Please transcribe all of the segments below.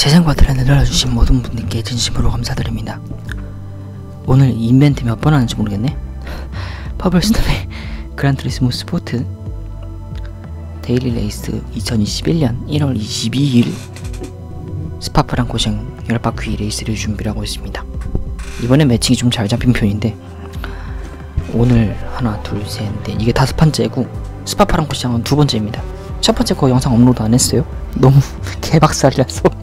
재생과 트렌드 늘려주신 모든 분들께 진심으로 감사드립니다. 오늘 이벤트 몇 번 하는지 모르겠네. 퍼블스톤의 그란트리스모 스포트 데일리 레이스 2021년 1월 22일 스파프랑코싱 열바퀴 레이스를 준비하고 있습니다. 이번에 매칭이 좀 잘 잡힌 편인데 오늘 하나 둘셋넷 이게 다섯 번째고 스파프랑코싱은 두 번째입니다. 첫 번째 거 영상 업로드 안 했어요. 너무 개박살이라서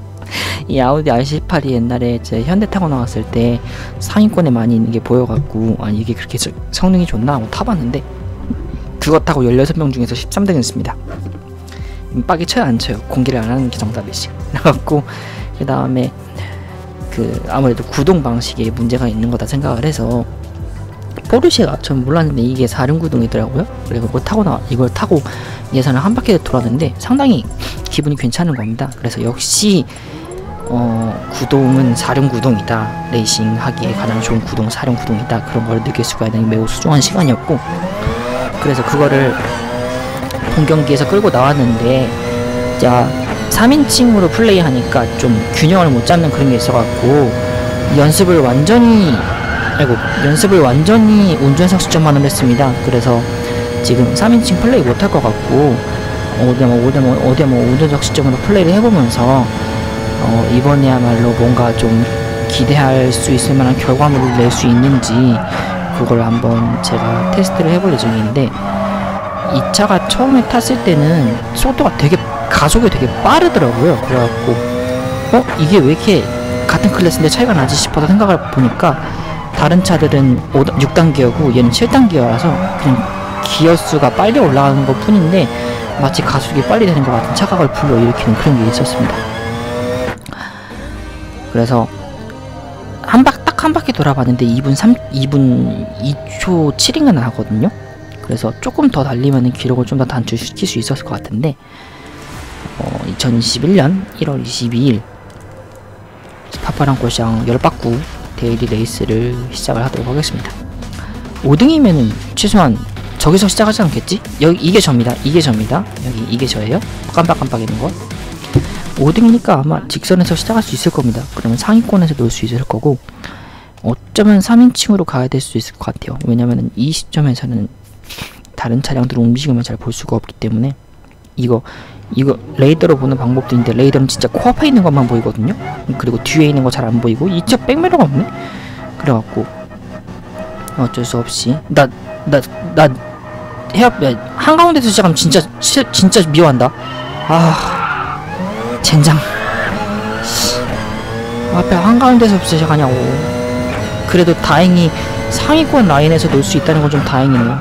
이 아우디 R18이 옛날에 제 현대 타고 나왔을 때 상위권에 많이 있는 게 보여갖고 아 이게 그렇게 저- 성능이 좋나? 하고 타봤는데 그거 타고 16명 중에서 13등 했습니다. 빡이 쳐요 안 쳐요? 공개를 안 하는 게 정답이지 그래갖고 그 다음에 그 아무래도 구동 방식에 문제가 있는 거다 생각을 해서 포르쉐가 전 몰랐는데 이게 4륜 구동이더라고요. 그리고 그거 타고 나 이걸 타고 예산을 한 바퀴 돌았는데 상당히 기분이 괜찮은 겁니다. 그래서 역시 어, 구동은 사륜 구동이다. 레이싱 하기에 가장 좋은 구동 사륜 구동이다. 그런 걸 느낄 수가 있는 매우 소중한 시간이었고 그래서 그거를 본 경기에서 끌고 나왔는데 자 3인칭으로 플레이하니까 좀 균형을 못 잡는 그런 게 있어갖고 연습을 완전히 아이고 연습을 완전히 운전석 시점만으로 했습니다. 그래서 지금 3인칭 플레이 못할 것 같고 어디 뭐 어디 뭐 어디 뭐 운전석 시점으로 플레이를 해보면서 어, 이번에야말로 뭔가 좀 기대할 수 있을 만한 결과물을 낼 수 있는지 그걸 한번 제가 테스트를 해볼 예정인데 이 차가 처음에 탔을 때는 속도가 되게 가속이 되게 빠르더라고요 그래갖고 어 이게 왜 이렇게 같은 클래스인데 차이가 나지 싶어서 생각을 보니까 다른 차들은 5, 6단 기어고 얘는 7단 기어라서 그냥 기어 수가 빨리 올라가는 것 뿐인데 마치 가속이 빨리 되는 것 같은 착각을 불러일으키는 그런 게 있었습니다. 그래서 한박딱한 바퀴 돌아봤는데 2분 3 2분 2초 7인가 나거든요. 그래서 조금 더 달리면 기록을 좀 더 단축시킬 수 있었을 것 같은데 어, 2021년 1월 22일 스파파랑코샹 열바구 daily 레이스를 시작을 하도록 하겠습니다. 5등이면은 최소한 저기서 시작하지 않겠지? 여기 이게 저입니다. 이게 저입니다. 여기 이게 저예요. 깜빡깜빡이는 거. 5등이니까 아마 직선에서 시작할 수 있을 겁니다. 그러면 상위권에서 놀 수 있을 거고 어쩌면 3인칭으로 가야 될 수 있을 것 같아요. 왜냐면은 이 시점에서는 다른 차량들 움직임을 잘 볼 수가 없기 때문에 이거 이거 레이더로 보는 방법도 있는데 레이더는 진짜 코앞에 있는 것만 보이거든요. 그리고 뒤에 있는 거 잘 안 보이고 이 차 백미러가 없네. 그래갖고 어쩔 수 없이 나 나나 해야 한가운데서 시작하면 진짜 시, 진짜 미워한다. 아 젠장. 씨. 앞에 한가운데서 시작하냐고. 그래도 다행히 상위권 라인에서 놀 수 있다는 건 좀 다행이네요.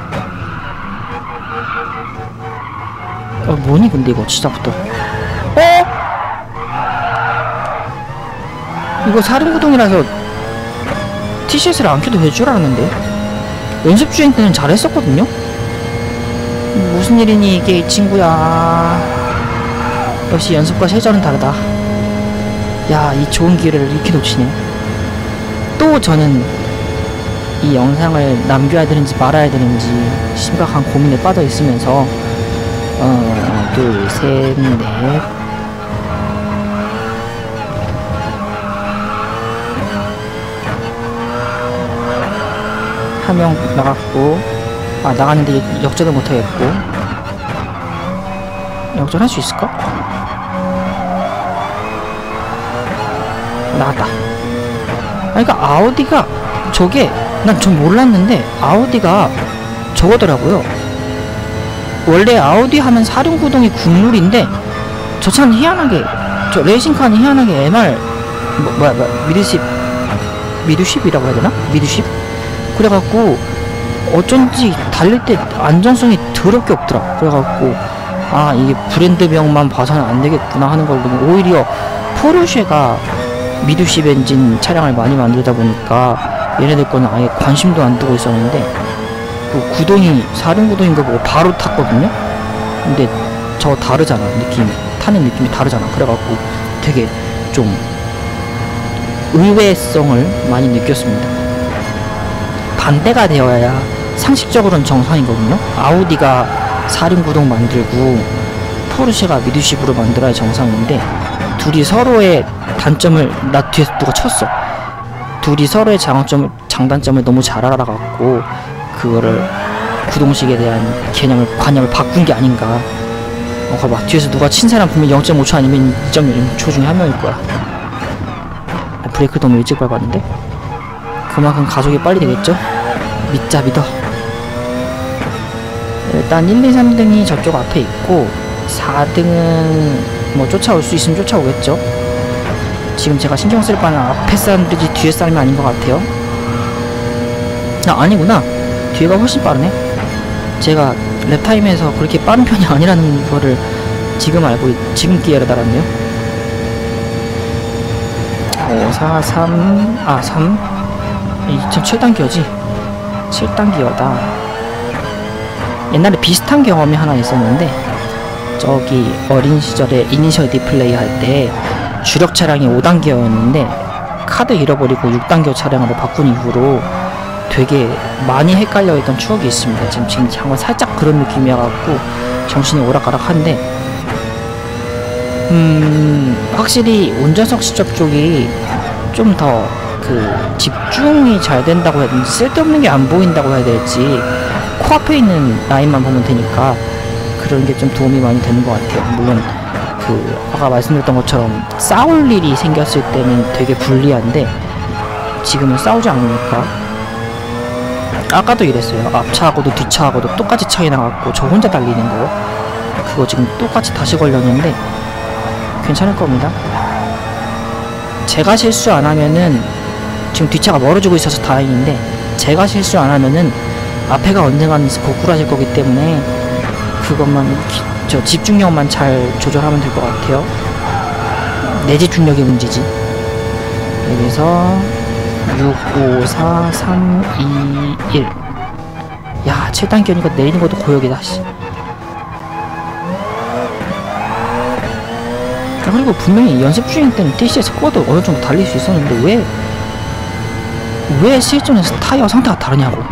어 뭐니 근데 이거 시작부터. 어? 이거 사륜구동이라서 티켓을 안 켜도 될 줄 알았는데 연습 주행 때는 잘했었거든요. 무슨 일이니 이게 이 친구야. 역시 연습과 실전은 다르다. 야, 이 좋은 기회를 이렇게 놓치네. 또 저는 이 영상을 남겨야 되는지 말아야 되는지 심각한 고민에 빠져 있으면서 어, 둘, 셋, 넷. 한 명 나갔고, 아, 나갔는데 역전을 못하겠고. 역전할 수 있을까? 나갔다. 아, 그러니까 아우디가 저게 난 좀 몰랐는데 아우디가 저거더라고요. 원래 아우디 하면 사륜구동이 국룰인데 저 차는 희한하게 저 레이싱카는 희한하게 MR 뭐, 뭐야 뭐야 미드십 미드십이라고 해야 되나? 미드십? 그래갖고 어쩐지 달릴 때 안정성이 더럽게 없더라. 그래갖고 아 이게 브랜드명만 봐서는 안 되겠구나 하는 걸 보고 오히려 포르쉐가 미드십 엔진 차량을 많이 만들다 보니까 얘네들 거는 아예 관심도 안 두고 있었는데 그 구동이 사륜 구동인 거 보고 바로 탔거든요. 근데 저 다르잖아 느낌 타는 느낌이 다르잖아. 그래갖고 되게 좀 의외성을 많이 느꼈습니다. 반대가 되어야 상식적으로는 정상이거든요. 아우디가 사륜 구동 만들고 포르쉐가 미드십으로 만들어야 정상인데 둘이 서로의 단점을 나 뒤에서 누가 쳤어. 둘이 서로의 장점을 장단점을 너무 잘 알아갖고 그거를 구동식에 대한 개념을 관념을 바꾼 게 아닌가. 어, 봐봐 뒤에서 누가 친 사람 보면 0.5초 아니면 2.1초 중에 한 명일 거야. 아, 브레이크 너무 일찍 밟았는데 그만큼 가속이 빨리 되겠죠? 믿자 믿어. 일단 1, 2, 3등이 저쪽 앞에 있고 4등은 뭐 쫓아올 수 있으면 쫓아오겠죠. 지금 제가 신경 쓸 바는 앞에 사람들이 뒤에 사람이 아닌 것 같아요. 아, 아니구나. 뒤에가 훨씬 빠르네. 제가 랩타임에서 그렇게 빠른 편이 아니라는 거를 지금 알고, 있- 지금 기회를 달았네요. 5, 4, 3, 아, 3. 이 지금 7단 기어지? 7단 기어다. 옛날에 비슷한 경험이 하나 있었는데, 저기 어린 시절에 이니셜 디플레이 할 때 주력 차량이 5단계였는데 카드 잃어버리고 6단계 차량으로 바꾼 이후로 되게 많이 헷갈려 있던 추억이 있습니다. 지금 지금 잠깐 살짝 그런 느낌이어갖고 정신이 오락가락한데 음 확실히 운전석 시접 쪽이 좀 더 그 집중이 잘 된다고 해야 되는지 쓸데없는 게 안 보인다고 해야 될지 코앞에 있는 라인만 보면 되니까 그런 게 좀 도움이 많이 되는 것 같아요. 물론 그 아까 말씀드렸던 것처럼 싸울 일이 생겼을 때는 되게 불리한데 지금은 싸우지 않으니까 아까도 이랬어요. 앞차하고도 뒤차하고도 똑같이 차이 나갖고 저 혼자 달리는 거 그거 지금 똑같이 다시 걸렸는데 괜찮을 겁니다. 제가 실수 안 하면은 지금 뒤차가 멀어지고 있어서 다행인데 제가 실수 안 하면은 앞에가 언젠가는 고꾸라질 거기 때문에 그것만 기- 저 집중력만 잘 조절하면 될 것 같아요. 내 집중력의 문제지. 여기서 6, 5, 4, 3, 2, 1. 야, 7단계 오니까 내리는 것도 고역이다, 씨. 아, 그리고 분명히 연습 중일 때는 TC에서 스코어도 어느 정도 달릴 수 있었는데 왜, 왜 실전에서 타이어 상태가 다르냐고.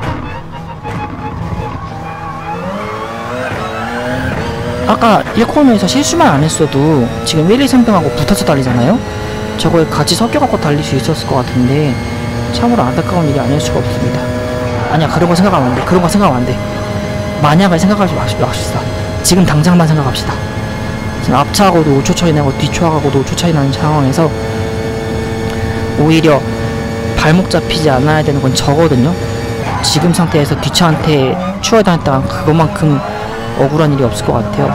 아까 1코너에서 실수만 안 했어도 지금 1, 2, 3등하고 붙어서 달리잖아요? 저거에 같이 섞여갖고 달릴 수 있었을 것 같은데 참으로 안타까운 일이 아닐 수가 없습니다. 아니야 그런 거 생각하면 안 돼. 그런 거 생각하면 안 돼. 만약을 생각하지 맙시다. 지금 당장만 생각합시다. 지금 앞차하고도 5초 차이 나고 뒤차하고도 5초 차이 나는 상황에서 오히려 발목 잡히지 않아야 되는 건 저거든요. 지금 상태에서 뒤차한테 추월당했다간 그것만큼 억울한 일이 없을 것 같아요.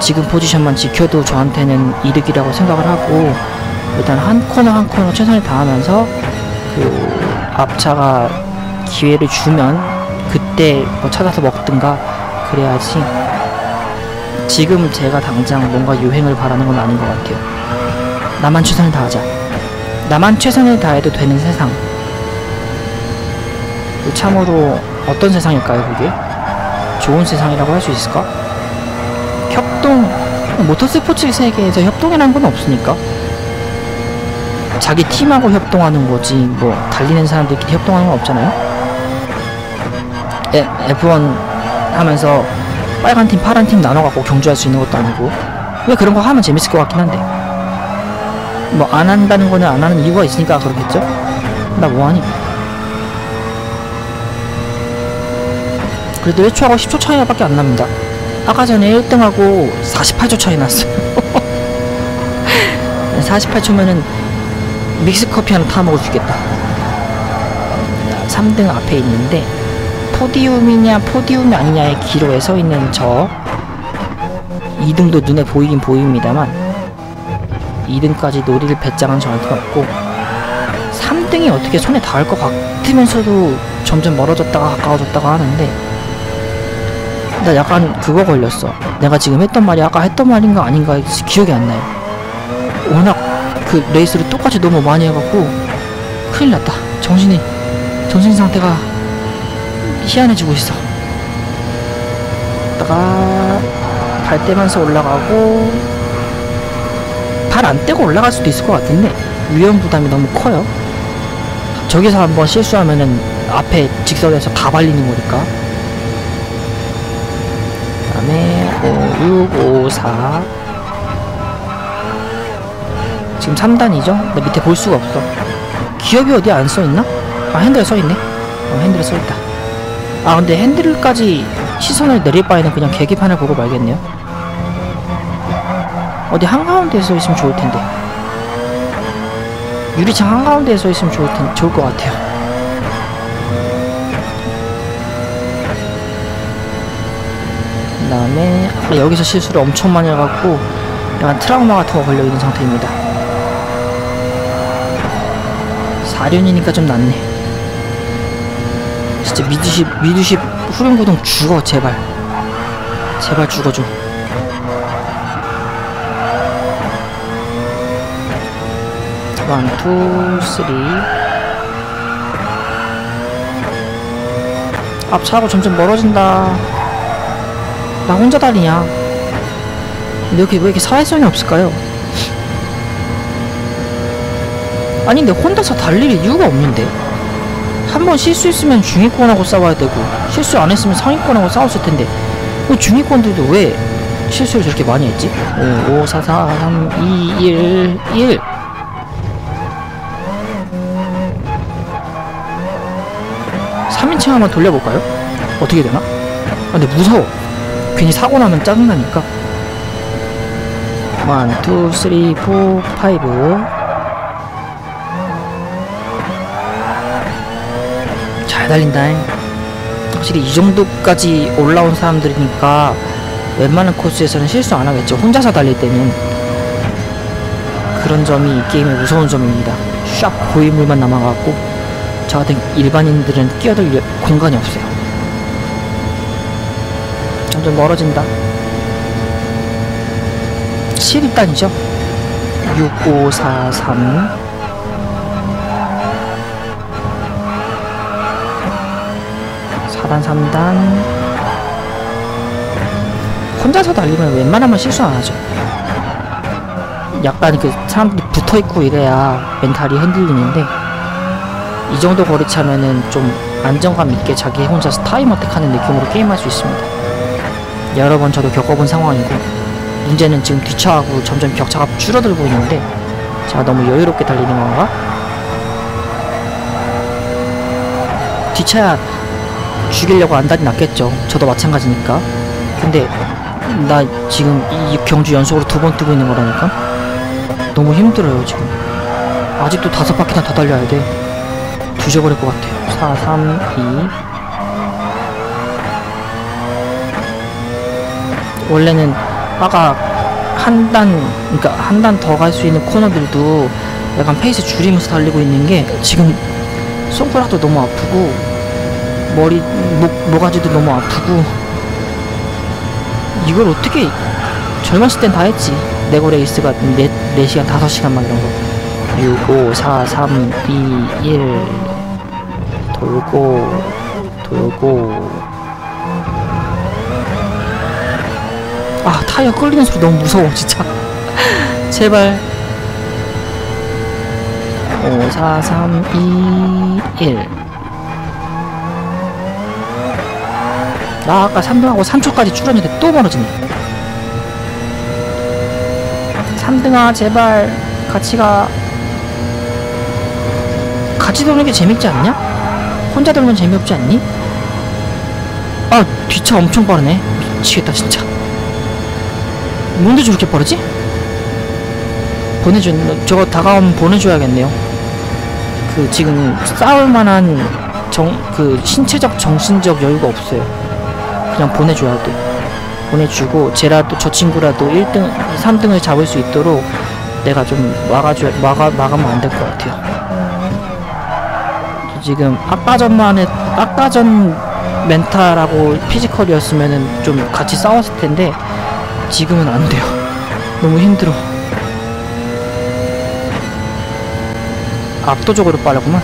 지금 포지션만 지켜도 저한테는 이득이라고 생각을 하고 일단 한 코너 한 코너 최선을 다하면서 그 앞차가 기회를 주면 그때 뭐 찾아서 먹든가 그래야지 지금 제가 당장 뭔가 유행을 바라는 건 아닌 것 같아요. 나만 최선을 다하자. 나만 최선을 다해도 되는 세상. 참으로 어떤 세상일까요, 그게? 좋은 세상이라고 할 수 있을까? 협동, 모터스포츠 세계에서 협동이라는 건 없으니까. 자기 팀하고 협동하는 거지, 뭐, 달리는 사람들끼리 협동하는 건 없잖아요? 에, F1 하면서 빨간 팀, 파란 팀 나눠갖고 경주할 수 있는 것도 아니고. 왜 그런 거 하면 재밌을 것 같긴 한데. 뭐, 안 한다는 거는 안 하는 이유가 있으니까 그렇겠죠? 나 뭐하니? 그래도 1초하고 10초 차이밖에 안 납니다. 아까 전에 1등하고 48초 차이 났어요. 48초면은 믹스 커피 하나 타 먹을 수 있겠다. 3등 앞에 있는데 포디움이냐 포디움이 아니냐의 기로에 서 있는 저 2등도 눈에 보이긴 보입니다만 2등까지 놀이를 배짱한 저한테는 없고 3등이 어떻게 손에 닿을 것 같으면서도 점점 멀어졌다가 가까워졌다가 하는데 나 약간 그거 걸렸어. 내가 지금 했던 말이 아까 했던 말인가 아닌가 기억이 안 나요. 워낙 그 레이스를 똑같이 너무 많이 해갖고 큰일 났다. 정신이 정신 상태가 희한해지고 있어. 다가 발 떼면서 올라가고 발 안 떼고 올라갈 수도 있을 것 같은데 위험 부담이 너무 커요. 저기서 한번 실수하면은 앞에 직선에서 다 발리는 거니까. 그다음에 5, 6, 5, 4 지금 3단이죠? 나 밑에 볼 수가 없어. 기업이 어디 안 써있나? 아 핸들에 써있네. 어, 핸들에 써있다. 아 근데 핸들까지 시선을 내릴 바에는 그냥 계기판을 보고 말겠네요. 어디 한가운데에 써있으면 좋을 텐데. 유리창 한가운데에 써있으면 좋을 텐 좋을 것 같아요 다음에 여기서 실수를 엄청 많이 해갖고 약간 트라우마 같은 거 걸려있는 상태입니다. 4륜이니까 좀 낫네. 진짜 midship midship 후륜구동 죽어 제발. 제발 죽어줘. one, two, three. 앞차하고 점점 멀어진다 나 혼자 근데 여기 왜 이렇게 사회성이 없을까요? 아니 근데 혼자서 달릴 이유가 없는데 한 번 실수했으면 중위권하고 싸워야 되고 실수 안 했으면 상위권하고 싸웠을 텐데 왜 중위권들도 왜 실수를 저렇게 많이 했지? 5, 5, 4, 4, 3, 2, 1, 1 3인칭 한번 돌려볼까요? 어떻게 되나? 아, 근데 무서워 괜히 사고 나면 짜증나니까. 1, 2, 3, 4, 5 잘 달린다잉. 확실히 이 정도까지 올라온 사람들이니까 웬만한 코스에서는 실수 안 하겠죠. 혼자서 달릴 때는. 그런 점이 이 게임의 무서운 점입니다. 샥 고인물만 남아갖고 저 같은 일반인들은 끼어들 공간이 없어요 점점 멀어진다. 7단이죠? 6, 5, 4, 3 4단 3단. 혼자서 달리면 웬만하면 실수 안 하죠. 약간 그 사람들이 붙어있고 이래야 멘탈이 흔들리는데 이 정도 거리 차면은 좀 안정감 있게 자기 혼자서 time attack하는 느낌으로 게임할 수 있습니다 여러 번 저도 겪어본 상황이고 문제는 지금 뒤차하고 점점 격차가 줄어들고 있는데 제가 너무 여유롭게 달리는 건가? 뒤차야 죽이려고 안달이 났겠죠. 저도 마찬가지니까. 근데 나 지금 이 경주 연속으로 두 번 뛰고 있는 거라니까. 너무 힘들어요 지금. 아직도 다섯 바퀴나 더 달려야 돼. 뒤져버릴 것 같아요. 4, 3, 2. 원래는 아까 한 단, 그러니까 한 단 더 갈 수 있는 코너들도 약간 페이스 줄이면서 달리고 있는 게 지금 손가락도 너무 아프고 머리 목 모가지도 너무 아프고 이걸 어떻게 젊었을 땐 다 했지? 내구 레이스가 4, 4시간 5시간 막 이런 거. 6, 5, 4, 3, 2, 1 돌고 돌고 타이어 끌리는 소리 너무 무서워 진짜. 제발. 5, 4, 3, 2, 1나 아까 3등하고 3초까지 줄었는데 또 멀어지네. 3등아 제발. 같이 가. 같이 도는 게 재밌지 않냐? 혼자 돌면 재미없지 않니? 아 뒤차 엄청 빠르네. 미치겠다 진짜 뭔데 저렇게 빠르지? 보내줘 저거 다가오면 보내줘야겠네요. 그 지금 싸울 만한 정 그 신체적 정신적 여유가 없어요. 그냥 보내줘야 돼 보내주고 쟤라도 저 친구라도 1등 3등을 잡을 수 있도록 내가 좀 막아줘 막아 막으면 안 될 것 같아요. 지금 아까 전만 해 아까 전 멘탈하고 피지컬이었으면은 좀 같이 싸웠을 텐데 지금은 안 돼요. 너무 힘들어. 압도적으로 빠르구만.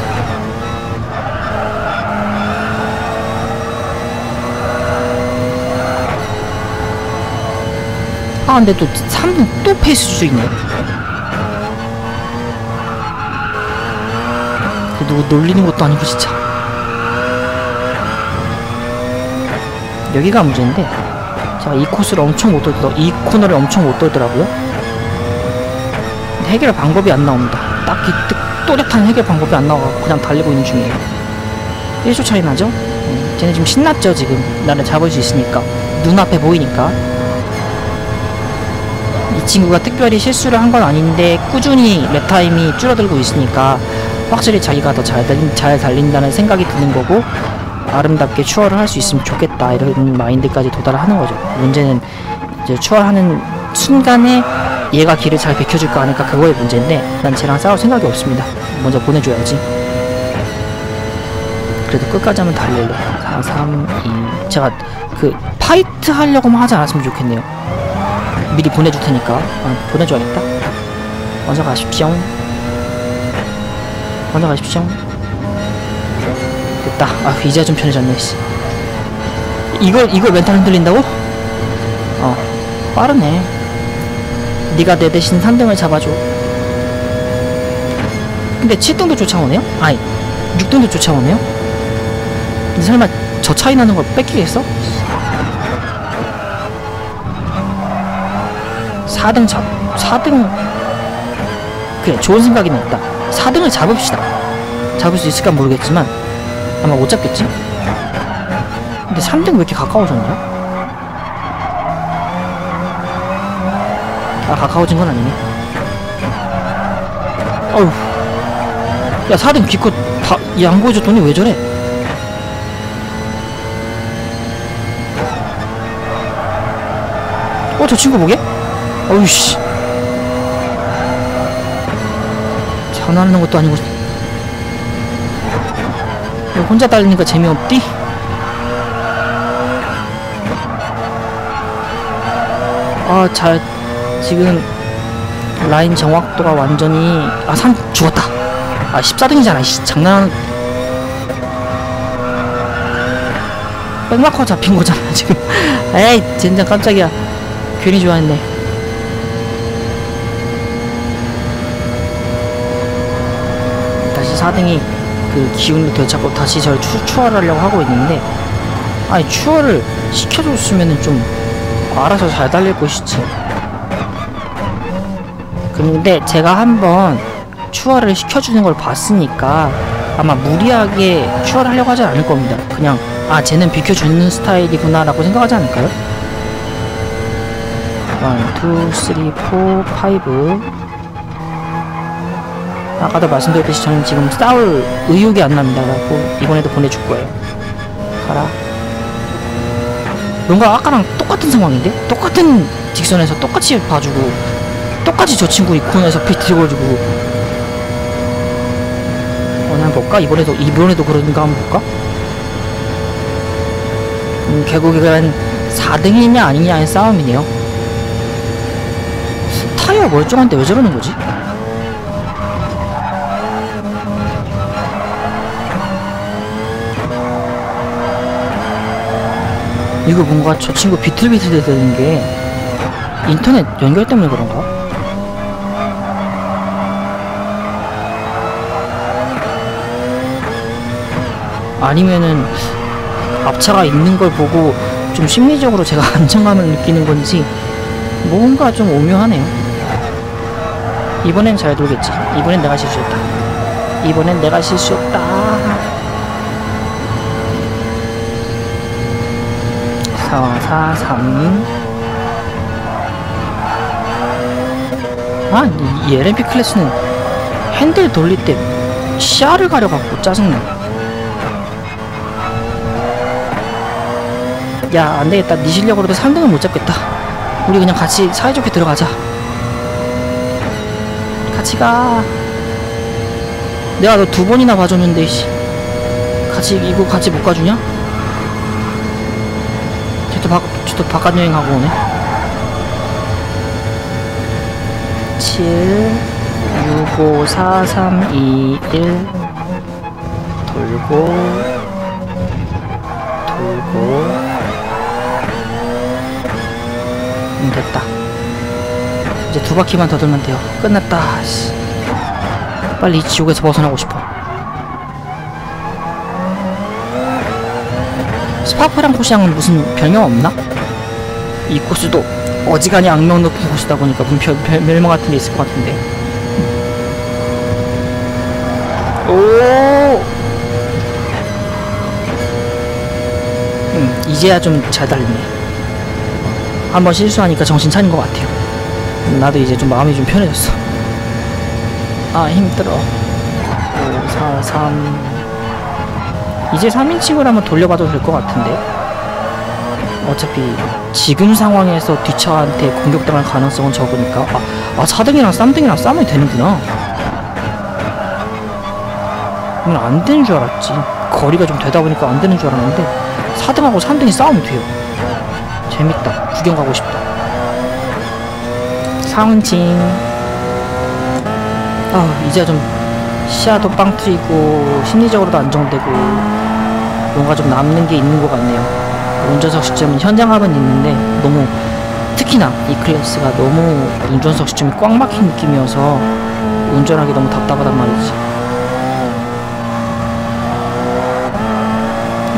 아 근데 또 3분 또 페이스 줄이네. 누구 놀리는 것도 아니고 진짜. 여기가 문제인데 제가 이 코스를 엄청 못 돌더 이 코너를 엄청 못 돌더라고요 해결 방법이 안 나옵니다. 딱히 뜻, 또렷한 해결 방법이 안 나와 그냥 달리고 있는 중이에요. 1초 차이 나죠? 음, 쟤네 지금 신났죠 지금 나를 잡을 수 있으니까 눈앞에 보이니까 이 친구가 특별히 실수를 한 건 아닌데 꾸준히 lap time이 줄어들고 있으니까 확실히 자기가 더잘잘 달린다는 생각이 드는 거고 아름답게 추월을 할 수 있으면 좋겠다 이런 마인드까지 도달하는 거죠. 문제는 이제 추월하는 순간에 얘가 길을 잘 비켜줄까 하니까 그거의 문제인데 난 쟤랑 싸울 생각이 없습니다. 먼저 보내줘야지. 그래도 끝까지 한번 달릴래. 4, 3, 2. 제가 그 fight 하려고만 하지 않았으면 좋겠네요. 미리 보내줄 테니까 아, 보내줘야겠다. 먼저 가십시오. 먼저 가십시오. 됐다. 아 이제야 좀 편해졌네. 씨. 이걸 이걸 멘탈 흔들린다고? 어 빠르네. 네가 내 대신 3등을 잡아줘. 근데 7등도 쫓아오네요? 아니 6등도 쫓아오네요? 근데 설마 저 차이 나는 걸 뺏기겠어? 4등 잡 4등 그래 좋은 생각이 났다 4등을 잡읍시다 잡을 수 있을까 모르겠지만 아마 못 잡겠지? 근데 3등 왜 이렇게 가까워졌냐? 아 가까워진 건 아니네 어휴 야 4등 기껏 바, 양보해줬더니 왜 저래 어 저 친구 보게? 어우씨 전화하는 것도 아니고 혼자 달리니까 재미없디? 아, 잘, 지금, 라인 정확도가 완전히, 아, 산, 죽었다. 아, 14등이잖아, 씨, 장난, 백마커 잡힌 거잖아, 지금. 에이, 젠장 깜짝이야. 괜히 좋아했네. 다시 4등이 그 기운을 되찾고 다시 저를 추, 추월하려고 하고 있는데 아니 추월을 시켜줬으면은 좀 알아서 잘 달릴 것이지. 근데 제가 한번 추월을 시켜주는 걸 봤으니까 아마 무리하게 추월하려고 하지 않을 겁니다. 그냥 아 쟤는 비켜주는 스타일이구나 라고 생각하지 않을까요? 1, 2, 3, 4, 5 아까도 말씀드렸듯이 저는 지금 싸울 의욕이 안 납니다. 라고 이번에도 보내줄 거예요. 가라. 뭔가 아까랑 똑같은 상황인데? 똑같은 직선에서 똑같이 봐주고 똑같이 저 친구 이 코너에서 피 들어가지고 어, 난 볼까? 이번에도 이번에도 그런가 한번 볼까? 음, 결국엔 4등이냐 아니냐의 싸움이네요. 타이어 멀쩡한데 왜 저러는 거지? 이거 뭔가 저 친구 비틀비틀 되는 게 인터넷 연결 때문에 그런가? 아니면은 앞차가 있는 걸 보고 좀 심리적으로 제가 안정감을 느끼는 건지 뭔가 좀 오묘하네요. 이번엔 잘 돌겠지. 이번엔 내가 실수했다. 이번엔 내가 실수했다. 4, 4, 3 아, 이 LMP 클래스는 핸들 돌릴 때 시야를 가려갖고 짜증나. 야, 안 되겠다. 네 실력으로도 3등은 못 잡겠다. 우리 그냥 같이 사이좋게 들어가자. 같이 가. 내가 너 두 번이나 봐줬는데, 씨. 같이, 이거 같이 못 가주냐? 또 바깥 여행하고 오네. 7, 6, 5, 4, 3, 2, 1. 돌고, 돌고. 음, 됐다. 이제 두 바퀴만 더 돌면 돼요. 끝났다. 씨. 빨리 이 지옥에서 벗어나고 싶어. 스파프랑 코시앙은 무슨 별명 없나? 이 코스도 어지간히 악명 높은 곳이다 보니까 분별 멸망 같은 게 있을 것 같은데. 오. 음, 이제야 좀 잘 달리네. 한번 실수하니까 정신 차린 것 같아요. 나도 이제 좀 마음이 좀 편해졌어. 아 힘들어. 5, 4, 3. 이제 3인칭으로 한번 돌려봐도 될 것 같은데. 어차피 지금 상황에서 뒷차한테 공격당할 가능성은 적으니까 아, 아 4등이랑 3등이랑 싸우면 되는구나. 이건 안 되는 줄 알았지. 거리가 좀 되다 보니까 안 되는 줄 알았는데 4등하고 3등이 싸우면 돼요. 재밌다. 구경 가고 싶다. 상은칭. 아, 이제 좀 시야도 빵 트이고 심리적으로도 안정되고 뭔가 좀 남는 게 있는 것 같네요. 운전석 시점은 현장감은 있는데 너무 특히나 이 클래스가 너무 운전석 시점이 꽉 막힌 느낌이어서 운전하기 너무 답답하단 말이지.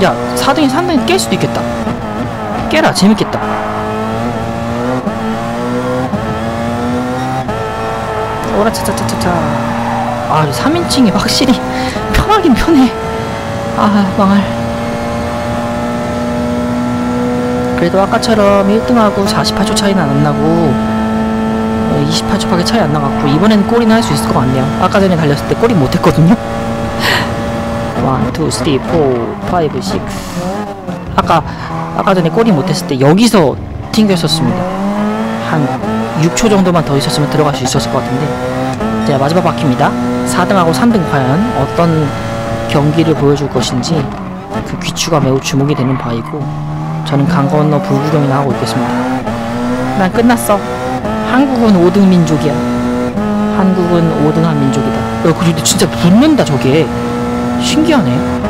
야, 4등이 3등이 깰 수도 있겠다. 깨라, 재밌겠다. 오라 차차차차차. 아, 3인칭이 확실히 편하긴 편해. 아, 망할. 그래도 아까처럼 1등하고 48초 차이는 안 나고 28초밖에 차이 안 나갖고 이번에는 골이나 할 수 있을 것 같네요. 아까 전에 달렸을 때 골이 못했거든요. 1, 2, 3, 4, 5, 6 아까 아까 전에 골이 못했을 때 여기서 튕겼었습니다. 한 6초 정도만 더 있었으면 들어갈 수 있었을 것 같은데. 자 마지막 바퀴입니다. 4등하고 3등 과연 어떤 경기를 보여줄 것인지 그 귀추가 매우 주목이 되는 바이고 저는 강 건너 불구경이나 하고 있겠습니다 난 끝났어 한국은 5등 민족이야 한국은 5등한 민족이다 야 그래도 진짜 붙는다 저게 신기하네.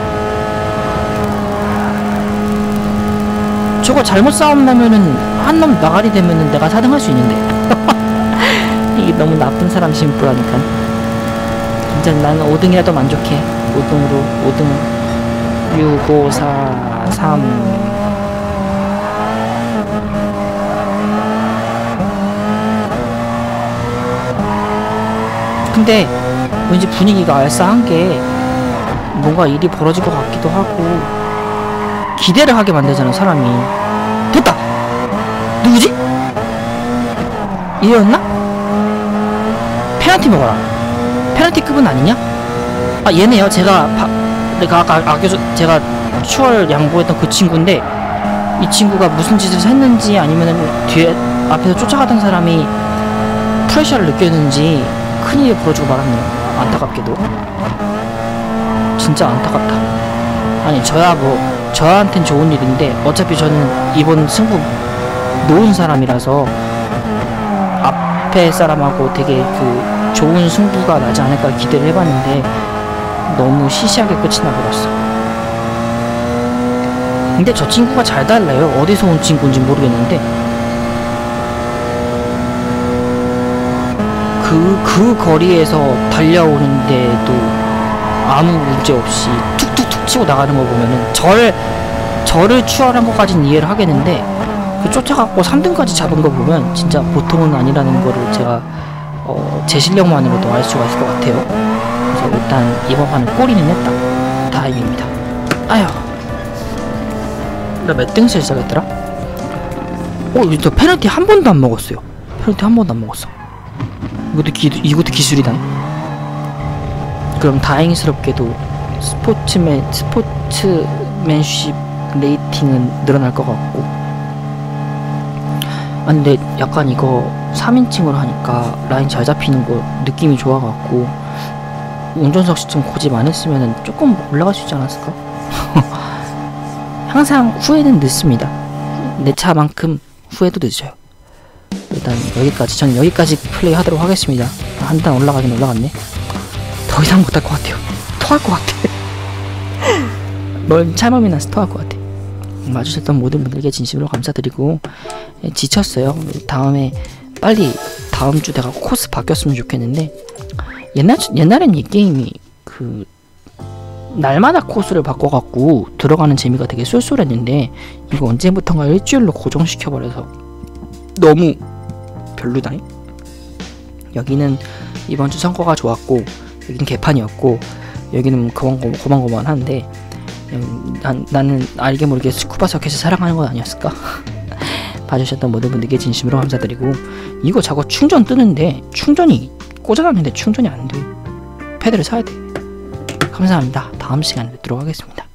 저거 잘못 싸움 나면은 한 놈 나가리 되면은 내가 4등 할 수 있는데. 이게 너무 나쁜 사람 심부라니까. 진짜 나는 5등이라도 만족해. 5등으로 5등 6, 5, 4, 3. 근데 왠지 분위기가 알싸한 게 뭔가 일이 벌어질 것 같기도 하고 기대를 하게 만들잖아 사람이 됐다 누구지? 이였나? 페널티 먹어라 페널티급은 아니냐? 아 얘네요 제가 바, 내가 아까 아껴서 제가 추월 양보했던 그 친구인데 이 친구가 무슨 짓을 했는지 아니면은 뒤에 앞에서 쫓아가던 사람이 프레셔를 느꼈는지 큰일이 벌어지고 말았네요. 안타깝게도. 진짜 안타깝다. 아니 저야 뭐 저한텐 좋은 일인데 어차피 저는 이번 승부 놓은 사람이라서 앞에 사람하고 되게 그 좋은 승부가 나지 않을까 기대를 해봤는데 너무 시시하게 끝이 나버렸어. 근데 저 친구가 잘 달라요. 어디서 온 친구인지 모르겠는데 그, 그 거리에서 달려오는데도 아무 문제 없이 툭툭툭 치고 나가는 거 보면은 절, 저를 추월한 것까지는 이해를 하겠는데 그 쫓아갖고 3등까지 잡은 거 보면 진짜 보통은 아니라는 거를 제가 어, 제 실력만으로도 알 수가 있을 것 같아요. 그래서 일단 이번 판은 꼬리는 했다. 다행입니다. 아휴. 나 몇 등에서 시작했더라? 어, 저 페널티 한 번도 안 먹었어요. 페널티 한 번도 안 먹었어. 이것도 기, 이것도 기술이다. 그럼 다행스럽게도 스포츠맨 스포츠맨십 레이팅은 늘어날 것 같고. 아 근데 약간 이거 3인칭으로 하니까 라인 잘 잡히는 거 느낌이 좋아갖고 운전석 시점 고집 안 했으면 조금 올라갈 수 있지 않았을까? 항상 후회는 늦습니다. 내 차만큼 후회도 늦어요. 일단 여기까지 저는 여기까지 플레이 하도록 하겠습니다. 한 단 올라가긴 올라갔네. 더 이상 못할 것 같아요. 토할 것 같아. 뭘 찰맘이 나서 토할 것 같아. 와주셨던 모든 분들께 진심으로 감사드리고 예, 지쳤어요. 다음에 빨리 다음 주 내가 코스 바뀌었으면 좋겠는데 옛날 옛날엔 이 게임이 그 날마다 코스를 바꿔갖고 들어가는 재미가 되게 쏠쏠했는데 이거 언제부턴가 일주일로 고정시켜버려서 너무 별로다니? 여기는 이번 주 성과가 좋았고 여기는 개판이었고 여기는 고만고만한데 음, 난, 나는 알게 모르게 스쿠바 서켓을 사랑하는 건 아니었을까? 봐주셨던 모든 분들께 진심으로 감사드리고 이거 자꾸 충전 뜨는데 충전이 꽂아놨는데 충전이 안 돼. 패드를 사야 돼. 감사합니다. 다음 시간에 뵙도록 하겠습니다.